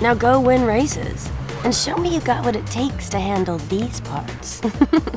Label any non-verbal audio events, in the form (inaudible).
Now go win races and show me you got what it takes to handle these parts. (laughs)